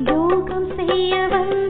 யோகம் செய்ய வந்த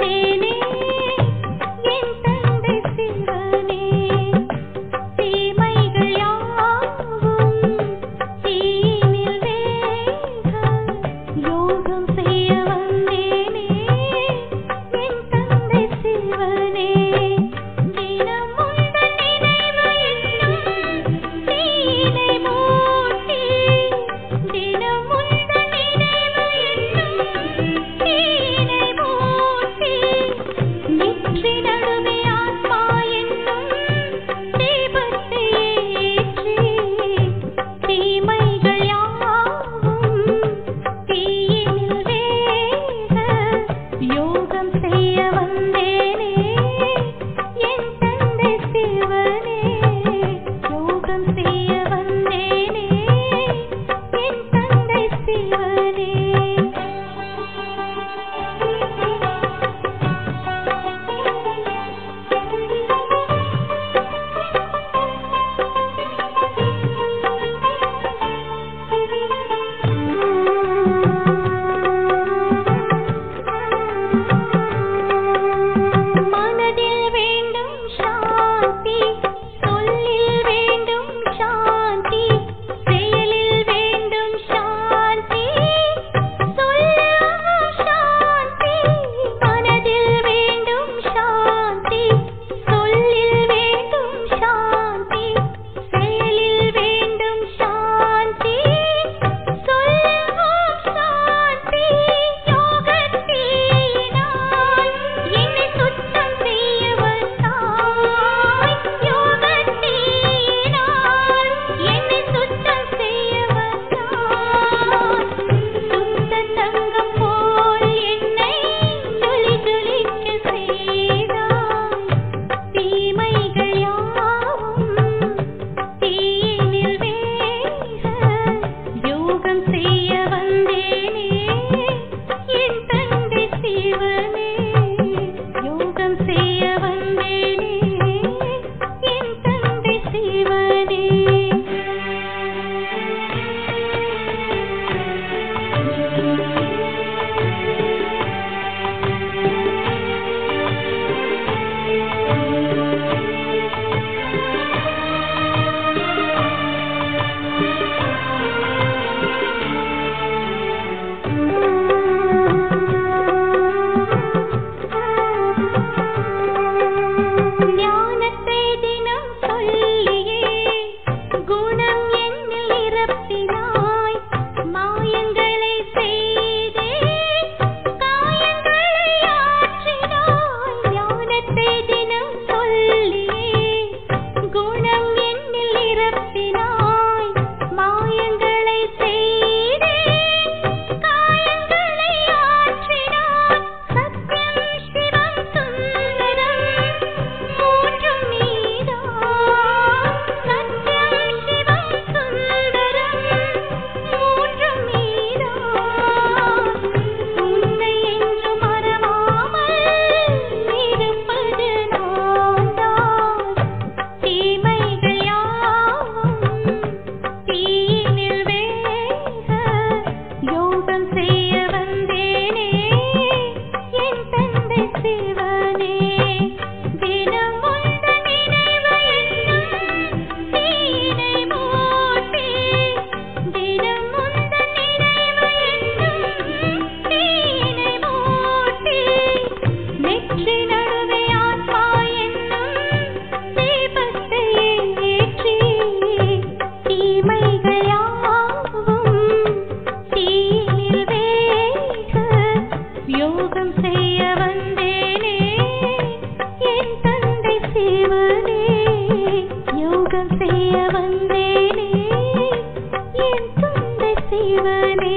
ജീവനേ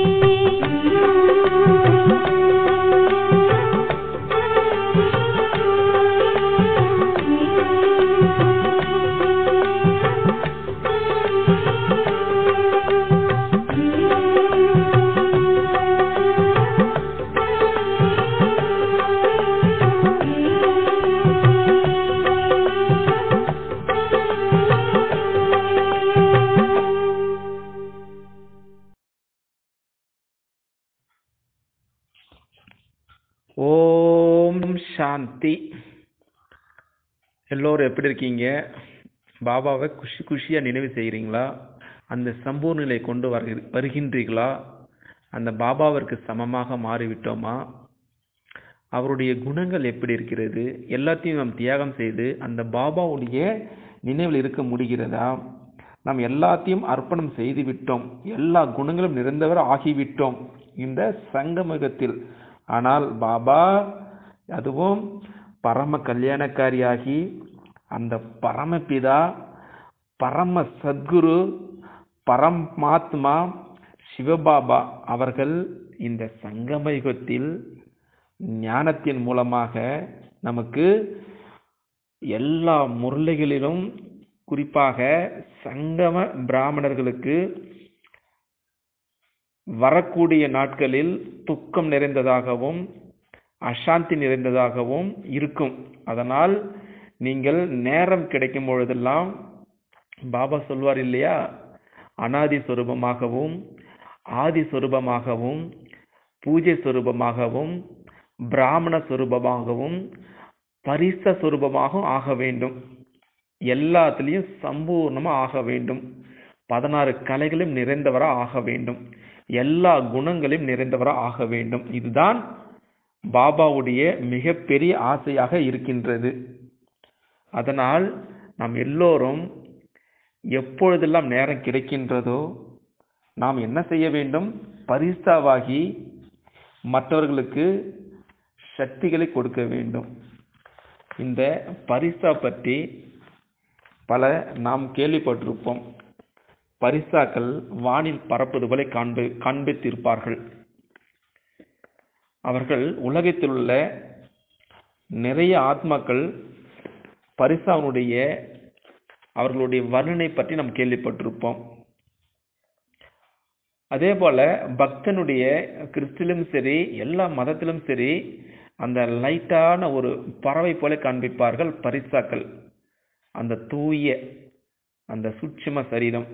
சாந்தி. எல்லோரும் எப்படி இருக்கீங்க? பாபாவை குஷி குஷியாக நினைவு செய்கிறீங்களா அந்த சம்பூர்ண நிலை கொண்டு வரு வருகின்றீர்களா? அந்த பாபாவிற்கு சமமாக மாறிவிட்டோமா? அவருடைய குணங்கள் எப்படி இருக்கிறது? எல்லாத்தையும் நாம் தியாகம் செய்து அந்த பாபாவுடைய நினைவில் இருக்க முடிகிறதா? நாம் எல்லாத்தையும் அர்ப்பணம் செய்து விட்டோம் எல்லா குணங்களும் நிறைந்தவர் ஆகிவிட்டோம் இந்த சங்கமுகத்தில். ஆனால் பாபா அதுவும் பரம கல்யாணக்காரியாகி அந்த பரமபிதா பரம சத்குரு பரமாத்மா சிவபாபா அவர்கள் இந்த சங்கமயுகத்தில் ஞானத்தின் மூலமாக நமக்கு எல்லா முரளிகளிலும் குறிப்பாக சங்கம பிராமணர்களுக்கு வரக்கூடிய நாட்களில் துக்கம் நிறைந்ததாகவும் அசாந்தி நிறைந்ததாகவும் இருக்கும். அதனால் நீங்கள் நேரம் கிடைக்கும் பொழுதெல்லாம் பாபா சொல்வார் இல்லையா? அனாதி சொரூபமாகவும் ஆதி சொரூபமாகவும் பூஜை சொரூபமாகவும் பிராமண சொரூபமாகவும் பரிச சொரூபமாகவும் ஆக வேண்டும். எல்லாத்துலேயும் சம்பூர்ணமாக ஆக வேண்டும். பதினாறு கலைகளும் நிறைந்தவராக ஆக வேண்டும். எல்லா குணங்களையும் நிறைந்தவராக ஆக வேண்டும். இதுதான் பாபாவுடைய மிகப்பெரிய ஆசையாக இருக்கின்றது. அதனால் நாம் எல்லோரும் எப்பொழுதெல்லாம் நேரம் கிடைக்கின்றதோ நாம் என்ன செய்ய வேண்டும்? பரிசாவாகி மற்றவர்களுக்கு சக்திகளை கொடுக்க வேண்டும். இந்த பரிசா பற்றி பல நாம் கேள்விப்பட்டிருப்போம். பரிசாக்கள் வானில் பறப்பது போல காண்பி காண்பித்திருப்பார்கள். அவர்கள் உலகத்தில் உள்ள நிறைய ஆத்மாக்கள் பரிசாவனுடைய அவர்களுடைய வர்ணனை பற்றி நாம் கேள்விப்பட்டிருப்போம். அதே போல பக்தனுடைய கிறிஸ்டிலும் சரி எல்லா மதத்திலும் சரி அந்த லைட்டான ஒரு பறவை போல காண்பிப்பார்கள் பரிசாக்கள். அந்த தூய அந்த சூட்சும சரீரம்.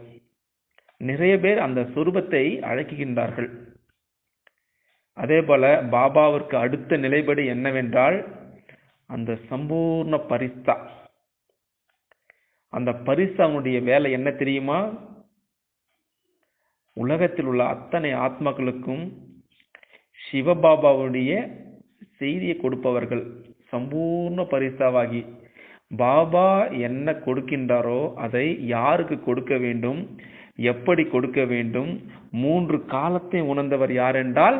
நிறைய பேர் அந்த சொரூபத்தை அழைக்குகின்றார்கள். அதே போல பாபாவிற்கு அடுத்த நிலைப்படி என்னவென்றால் அந்த சம்பூர்ண பரிசா. அந்த பரிசாவுடைய வேலை என்ன தெரியுமா? உலகத்தில் உள்ள அத்தனை ஆத்மாக்களுக்கும் சிவபாபாவுடைய செய்தியை கொடுப்பவர்கள் சம்பூர்ண பரிசாவாகி பாபா என்ன கொடுக்கின்றாரோ அதை யாருக்கு கொடுக்க வேண்டும் எப்படி கொடுக்க வேண்டும் மூன்று காலத்தை உணர்ந்தவர் யார் என்றால்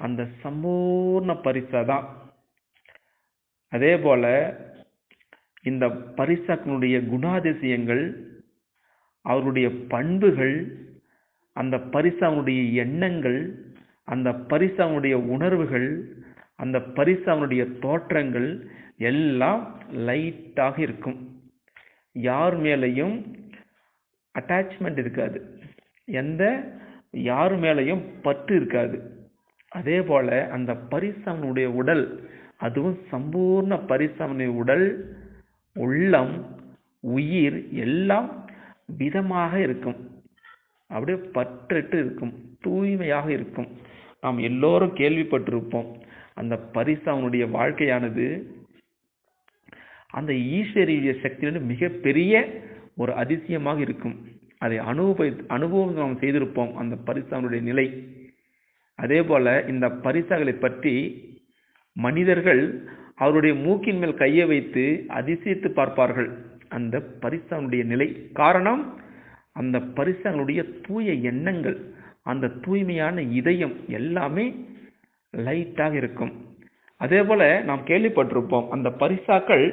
அந்த சம்பூர்ண பரிசா தான். அதே போல இந்த பரிசாக்களுடைய குணாதிசயங்கள் அவருடைய பண்புகள் அந்த பரிசாவனுடைய எண்ணங்கள் அந்த பரிசாவனுடைய உணர்வுகள் அந்த பரிசாவனுடைய தோற்றங்கள் எல்லாம் லைட்டாக இருக்கும். யார் மேலையும் அட்டாச்மெண்ட் இருக்காது. எந்த யார் மேலையும் பற்று இருக்காது. அதே போல அந்த பரிசவனுடைய உடல் அதுவும் சம்பூர்ண பரிசவனுடைய உடல் உள்ளம் உயிர் எல்லாம் விதமாக இருக்கும். அப்படியே பற்றட்டு இருக்கும் தூய்மையாக இருக்கும். நாம் எல்லோரும் கேள்விப்பட்டிருப்போம் அந்த பரிசாவனுடைய வாழ்க்கையானது அந்த ஈஸ்வரியுடைய சக்தியிலிருந்து மிகப்பெரிய ஒரு அதிசயமாக இருக்கும். அதை அனுபவி அனுபவம் நாம் செய்திருப்போம் அந்த பரிசாவனுடைய நிலை. அதே போல் இந்த பரிசாகளை பற்றி மனிதர்கள் அவருடைய மூக்கின் மேல் கையை வைத்து அதிசயித்து பார்ப்பார்கள். அந்த பரிசாவினுடைய நிலை காரணம் அந்த பரிசாங்களுடைய தூய எண்ணங்கள் அந்த தூய்மையான இதயம் எல்லாமே லைட்டாக இருக்கும். அதே போல் நாம் கேள்விப்பட்டிருப்போம் அந்த பரிசாக்கள்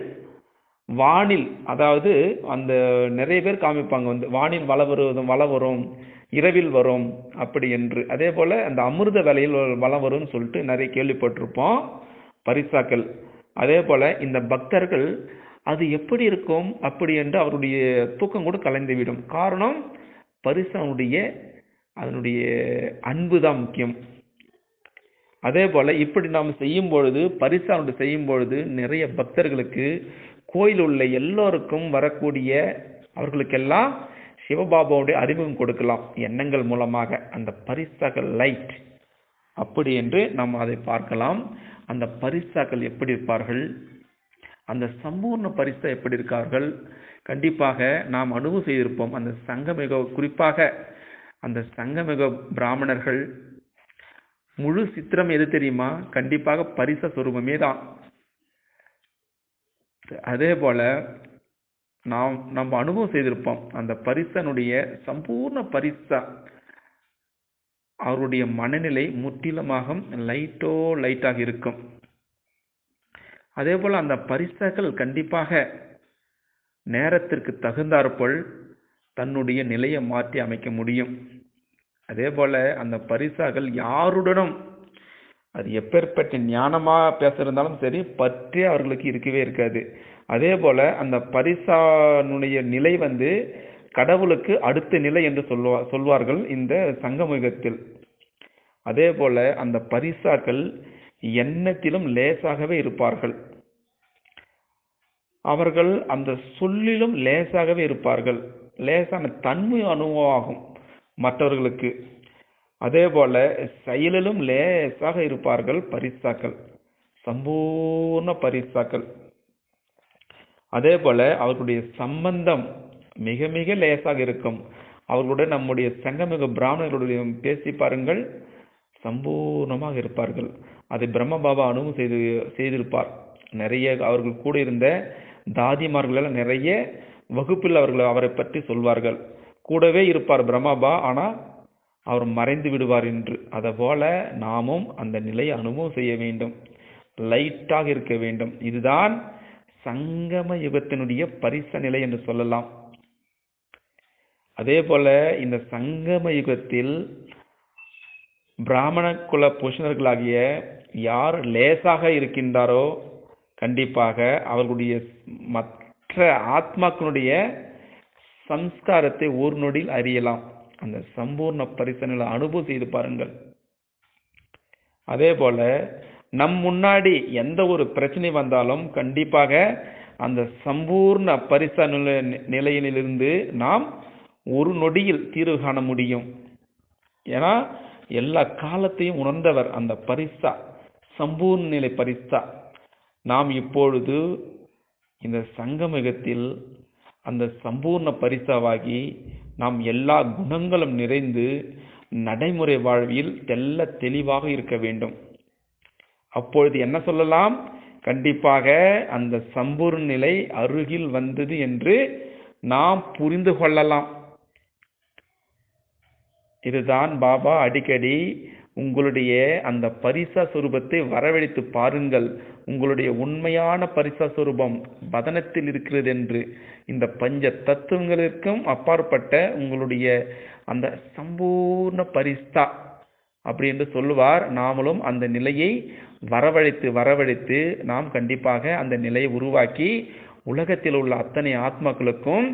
வானில் அதாவது அந்த நிறைய பேர் காமிப்பாங்க வந்து வானில் வள வருவதும் வள வரும் இரவில் வரும் அப்படி என்று. அதே போல் அந்த அமிர்த வேலையில் வளம் வரும்னு சொல்லிட்டு நிறைய கேள்விப்பட்டிருப்போம். பரிசாக்கள். அதே போல் இந்த பக்தர்கள் அது எப்படி இருக்கும் அப்படி என்று அவருடைய தூக்கம் கூட கலைந்துவிடும். காரணம் பரிசனுடைய அதனுடைய அன்பு தான் முக்கியம். அதே போல் இப்படி நாம் செய்யும் பொழுது பரிசாவுண்டு செய்யும் பொழுது நிறைய பக்தர்களுக்கு கோயில் உள்ள எல்லோருக்கும் வரக்கூடிய அவர்களுக்கெல்லாம் சிவபாபாவுடைய அறிமுகம் கொடுக்கலாம் எண்ணங்கள் மூலமாக. அந்த பரிசாக லைட் அப்படி என்று நாம் அதை பார்க்கலாம். அந்த பரிசாக்கள் எப்படி இருப்பார்கள்? அந்த சம்பூர்ண பரிசா எப்படி இருக்கார்கள்? கண்டிப்பாக நாம் அனுபவம் செய்திருப்போம். அந்த சங்கமிக குறிப்பாக அந்த சங்கமிக பிராமணர்கள் முழு சித்திரம் எது தெரியுமா? கண்டிப்பாக பரிச சுரூபமே தான். அதே போல நாம் நம்ம அனுபவம் செய்திருப்போம். அந்த பரிசனுடைய சம்பூர்ண பரிசா அவருடைய மனநிலை முற்றிலுமாக லைட்டோ லைட்டாக இருக்கும். அதே போல் அந்த பரிசாக்கள் கண்டிப்பாக நேரத்திற்கு தகுந்தாற்போல் தன்னுடைய நிலையை மாற்றி அமைக்க முடியும். அதே போல் அந்த பரிசாக்கள் யாருடனும் அது எப்பேற்பட்ட ஞானமாக பேசுறதாலும் சரி பற்றி அவர்களுக்கு இருக்கவே இருக்காது. அதே போல அந்த பரிசானுடைய நிலை வந்து கடவுளுக்கு அடுத்த நிலை என்று சொல்லுவா சொல்வார்கள் இந்த சங்கமுகத்தில். அதே போல அந்த பரிசாக்கள் எண்ணத்திலும் லேசாகவே இருப்பார்கள். அவர்கள் அந்த சொல்லிலும் லேசாகவே இருப்பார்கள். லேசான தன்மை அனுபவமாகும் மற்றவர்களுக்கு. அதே போல செயலிலும் லேசாக இருப்பார்கள் பரிசாக்கள். சம்பூர்ண பரிசாக்கள். அதே போல அவர்களுடைய சம்பந்தம் மிக மிக லேசாக இருக்கும். அவர்களுடன் நம்முடைய சங்கமிக பிராமணர்களுடைய பேசி பாருங்கள். சம்பூர்ணமாக இருப்பார்கள். அதை பிரம்ம பாபா அனுபவம் செய்து செய்திருப்பார். நிறைய அவர்கள் கூட இருந்த தாதிமார்கள் எல்லாம் நிறைய வகுப்பில் அவர்கள் அவரை பற்றி சொல்வார்கள். கூடவே இருப்பார் பிரம்மபா ஆனால் அவர் மறைந்து விடுவார் என்று. அதை போல நாமும் அந்த நிலையை அனுபவம் செய்ய வேண்டும். லைட்டாக இருக்க வேண்டும். இதுதான் சங்கம யுகத்தினுடைய பரிச நிலை என்று சொல்லலாம். அதே போல இந்த சங்கம யுகத்தில் பிராமண குல பூஷணர்களாகிய யார் லேசாக இருக்கின்றாரோ கண்டிப்பாக அவர்களுடைய மற்ற ஆத்மாக்களுடைய சம்ஸ்காரத்தை ஒரு நொடியில் அறியலாம். அந்த சம்பூர்ண பரிசனில் அனுபவம் செய்து பாருங்கள். அதே போல நம் முன்னாடி எந்த ஒரு பிரச்சனை வந்தாலும் கண்டிப்பாக அந்த சம்பூர்ண பரிச நிலை- நிலையிலிருந்து நாம் ஒரு நொடியில் தீர்வு காண முடியும். ஏன்னா எல்லா காலத்தையும் உணர்ந்தவர் அந்த பரிசா சம்பூர்ண நிலை பரிசா. நாம் இப்பொழுது இந்த சங்கமிகத்தில் அந்த சம்பூர்ண பரிசாவாகி நாம் எல்லா குணங்களும் நிறைந்து நடைமுறை வாழ்வில் தெல்ல தெளிவாக இருக்க வேண்டும். அப்பொழுது என்ன சொல்லலாம்? கண்டிப்பாக அந்த சம்பூர்ண நிலை அருகில் வந்தது என்று நாம் புரிந்து கொள்ளலாம். இதுதான் பாபா அடிக்கடி உங்களுடைய அந்த பரிசா சுரூபத்தை வரவழைத்து பாருங்கள். உங்களுடைய உண்மையான பரிசா சுரூபம் பதனத்தில் இருக்கிறது என்று. இந்த பஞ்ச தத்துவங்களுக்கும் அப்பாற்பட்ட உங்களுடைய அந்த சம்பூர்ண பரிஸ்தா அப்படி என்று சொல்லுவார். நாமளும் அந்த நிலையை வரவழைத்து வரவழைத்து நாம் கண்டிப்பாக அந்த நிலையை உருவாக்கி உலகத்தில் உள்ள அத்தனை ஆத்மாக்களுக்கும்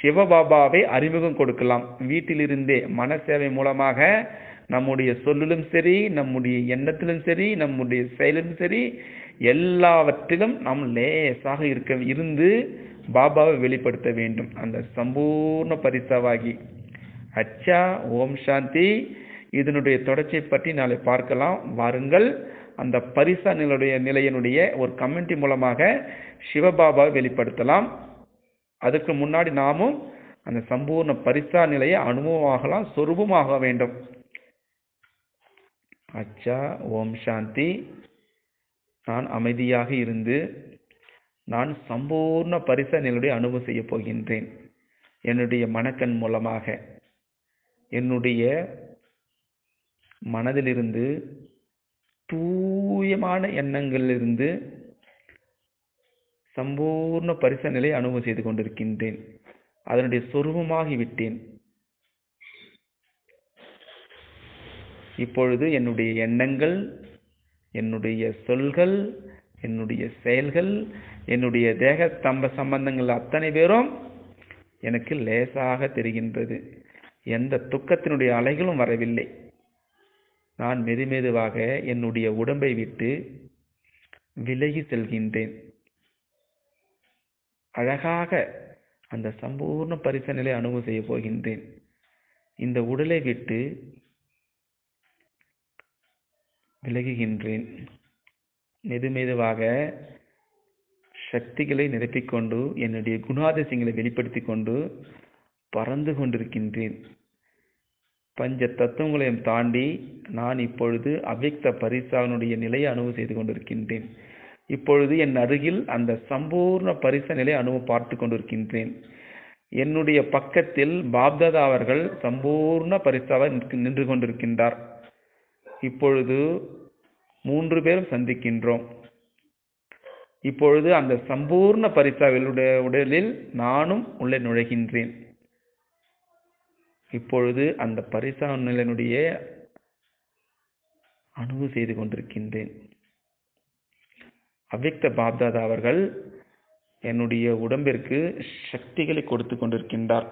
சிவபாபாவை அறிமுகம் கொடுக்கலாம். வீட்டிலிருந்தே மன சேவை மூலமாக நம்முடைய சொல்லிலும் சரி நம்முடைய எண்ணத்திலும் சரி நம்முடைய செயலிலும் சரி எல்லாவற்றிலும் நாம் லேசாக இருக்க இருந்து பாபாவை வெளிப்படுத்த வேண்டும். அந்த சம்பூர்ண பரிசாவாகி. அச்சா ஓம் சாந்தி. இதனுடைய தொடர்ச்சியை பற்றி நாளை பார்க்கலாம். வாருங்கள். அந்த பரிசா நிலையுடைய நிலையினுடைய ஒரு கமெண்ட்ரி மூலமாக சிவபாபாவை வெளிப்படுத்தலாம். அதுக்கு முன்னாடி நாமும் அந்த சம்பூர்ண பரிசா நிலையை அனுபவமாகலாம் சொரூபமாக வேண்டும். அச்சா ஓம் சாந்தி. நான் அமைதியாக இருந்து நான் சம்பூர்ண பரிசா நிலையுடைய அனுபவம் செய்ய போகின்றேன். என்னுடைய மனக்கண் மூலமாக. என்னுடைய மனதிலிருந்து தூயமான எண்ணங்களிலிருந்து சம்பூர்ண பரிச நிலை அனுபவம் செய்து கொண்டிருக்கின்றேன். அதனுடைய சொரூபமாகி விட்டேன் இப்பொழுது என்னுடைய எண்ணங்கள் என்னுடைய சொல்கள் என்னுடைய செயல்கள் என்னுடைய தேக தம்ப சம்பந்தங்கள் அத்தனை பேரும் எனக்கு லேசாக தெரிகின்றது. எந்த துக்கத்தினுடைய அலைகளும் வரவில்லை. நான் மெதுமெதுவாக என்னுடைய உடம்பை விட்டு விலகி செல்கின்றேன். அழகாக அந்த சம்பூர்ண பரிச நிலை அனுபவம் செய்ய போகின்றேன். இந்த உடலை விட்டு விலகுகின்றேன். மெதுமெதுவாக சக்திகளை நிரப்பிக்கொண்டு என்னுடைய குணாதிசயங்களை வெளிப்படுத்தி கொண்டு பறந்து கொண்டிருக்கின்றேன். பஞ்ச தத்துவங்களையும் தாண்டி நான் இப்பொழுது அவ்யக்த பரிசாவினுடைய நிலையை அனுபவம் செய்து கொண்டிருக்கின்றேன். இப்பொழுது என் அருகில் அந்த சம்பூர்ண பரிச நிலை அனுபவம் பார்த்து கொண்டிருக்கின்றேன். என்னுடைய பக்கத்தில் பாப்தாதா அவர்கள் சம்பூர்ண பரிசாக நின்று கொண்டிருக்கின்றார். இப்பொழுது மூன்று பேரும் சந்திக்கின்றோம். இப்பொழுது அந்த சம்பூர்ண பரிசாவிலுடைய உடலில் நானும் உள்ளே நுழைகின்றேன். இப்பொழுது அந்த பரிசா நிலையினுடைய செய்து கொண்டிருக்கின்றேன். அவ்யக்த பாப்தாதா அவர்கள் என்னுடைய உடம்பிற்கு சக்திகளை கொடுத்து கொண்டிருக்கின்றார்.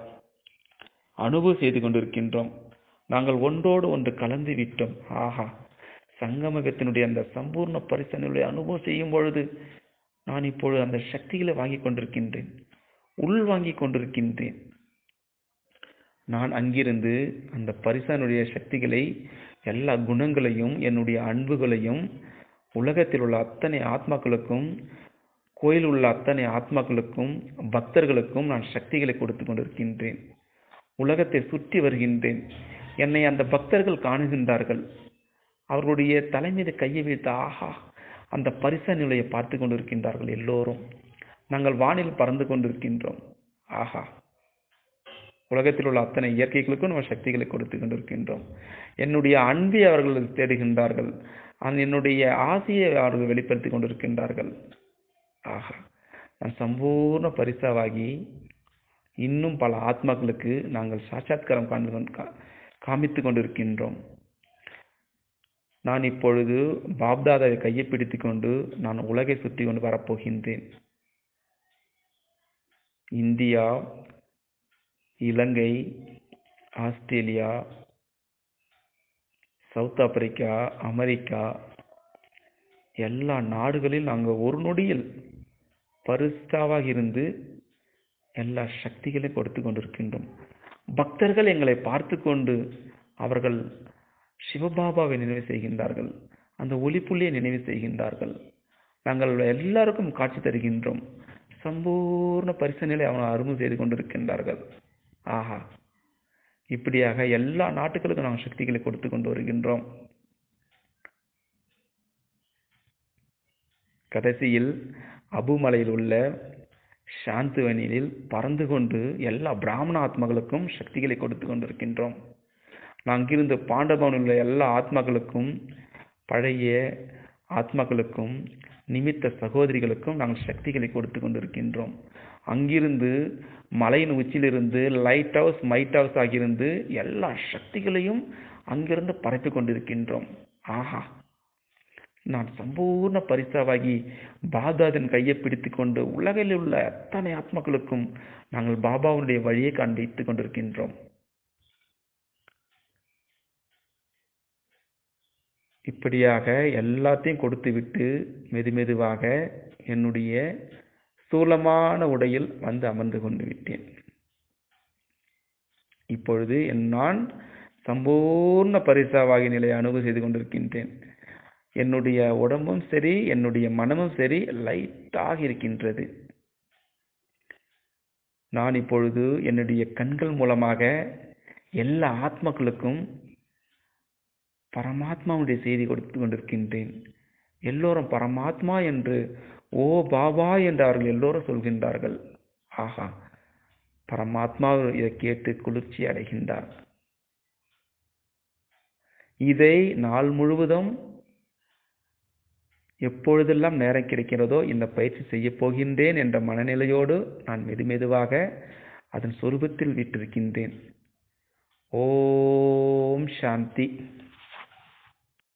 அனுபவம் செய்து கொண்டிருக்கின்றோம். நாங்கள் ஒன்றோடு ஒன்று கலந்து விட்டோம். ஆஹா சங்கமகத்தினுடைய அந்த சம்பூர்ண பரிசனுடைய அனுபவம் செய்யும் பொழுது நான் இப்பொழுது அந்த சக்திகளை வாங்கி கொண்டிருக்கின்றேன். உள் வாங்கி கொண்டிருக்கின்றேன். நான் அங்கிருந்து அந்த பரிசனுடைய சக்திகளை எல்லா குணங்களையும் என்னுடைய அன்புகளையும் உலகத்தில் உள்ள அத்தனை ஆத்மாக்களுக்கும் கோயில் உள்ள அத்தனை ஆத்மாக்களுக்கும் பக்தர்களுக்கும் நான் சக்திகளை கொடுத்து கொண்டிருக்கின்றேன். உலகத்தை சுற்றி வருகின்றேன். என்னை அந்த பக்தர்கள் காணுகின்றார்கள். அவர்களுடைய தலை மீது கையை வைத்து ஆஹா அந்த பரிச நிலையை பார்த்து கொண்டிருக்கின்றார்கள் எல்லோரும். நாங்கள் வானில் பறந்து கொண்டிருக்கின்றோம். ஆஹா. உலகத்தில் உள்ள அத்தனை இயற்கைகளுக்கும் நம்ம சக்திகளை கொடுத்து கொண்டிருக்கின்றோம். என்னுடைய அன்பை அவர்கள் தேடுகின்றார்கள். என்னுடைய ஆசையை அவர்கள் வெளிப்படுத்தி கொண்டிருக்கின்றார்கள். ஆஹா நான் சம்பூர்ண பரிசாவாகி இன்னும் பல ஆத்மாக்களுக்கு நாங்கள் சாட்சாத்காரம் காண்டு கொண்டு- கா- கொண்டிருக்கின்றோம். நான் இப்பொழுது பாப்தாதாவை கையை பிடித்து கொண்டு நான் உலகை சுற்றி கொண்டு வரப்போகின்றேன். இந்தியா இலங்கை ஆஸ்திரேலியா சவுத் ஆப்பிரிக்கா அமெரிக்கா எல்லா நாடுகளில் நாங்கள் ஒரு நொடியில் பரிஸ்தாவாக இருந்து எல்லா சக்திகளையும் கொடுத்து கொண்டிருக்கின்றோம். பக்தர்கள் எங்களை பார்த்து கொண்டு அவர்கள் சிவபாபாவை நினைவு செய்கின்றார்கள். அந்த ஒளிப்புள்ளியை நினைவு செய்கின்றார்கள். நாங்கள் எல்லாருக்கும் காட்சி தருகின்றோம். சம்பூர்ண பரிசு நிலை அவனை அருமை செய்து கொண்டிருக்கின்றார்கள். ஆஹா. இப்படியாக எல்லா நாட்டுகளுக்கும் நாம் சக்திகளை கொடுத்து கொண்டு வருகின்றோம். கடைசியில் அபுமலையில் உள்ள சாந்துவனியில் பறந்து கொண்டு எல்லா பிராமண ஆத்மாக்களுக்கும் சக்திகளை கொடுத்து கொண்டிருக்கின்றோம். நான் அங்கிருந்து பாண்டவன் உள்ள எல்லா ஆத்மாக்களுக்கும் பழைய ஆத்மாக்களுக்கும் நிமித்த சகோதரிகளுக்கும் நாங்கள் சக்திகளை கொடுத்து கொண்டிருக்கின்றோம். அங்கிருந்து மலையின் உச்சியிலிருந்து லைட் ஹவுஸ் மைட் ஹவுஸ் ஆகியிருந்து எல்லா சக்திகளையும் அங்கிருந்து பரப்பி கொண்டிருக்கின்றோம். ஆஹா. நான் சம்பூர்ண பரிசாவாகி பாபாவின் கையை பிடித்து கொண்டு உலகில் உள்ள அத்தனை ஆத்மக்களுக்கும் நாங்கள் பாபாவுடைய வழியை காண்பித்துக் கொண்டிருக்கின்றோம். இப்படியாக எல்லாத்தையும் கொடுத்து விட்டு மெதுமெதுவாக என்னுடைய ஸ்தூலமான உடையில் வந்து அமர்ந்து கொண்டு விட்டேன். இப்பொழுது என் நான் சம்பூர்ண பரிசாவாகி நிலையை அனுபவம் செய்து கொண்டிருக்கின்றேன். என்னுடைய உடம்பும் சரி என்னுடைய மனமும் சரி லைட்டாக இருக்கின்றது. நான் இப்பொழுது என்னுடைய கண்கள் மூலமாக எல்லா ஆத்மக்களுக்கும் பரமாத்மாவுடைய செய்தி கொடுத்து கொண்டிருக்கின்றேன். எல்லோரும் பரமாத்மா என்று ஓ பாபா என்று அவர்கள் எல்லோரும் சொல்கின்றார்கள். ஆஹா பரமாத்மா இதை கேட்டு குளிர்ச்சி அடைகின்றார். இதை நாள் முழுவதும் எப்பொழுதெல்லாம் நேரம் கிடைக்கிறதோ இந்த பயிற்சி செய்ய போகின்றேன் என்ற மனநிலையோடு நான் மெதுமெதுவாக அதன் சொரூபத்தில் விட்டிருக்கின்றேன் ஓம் சாந்தி.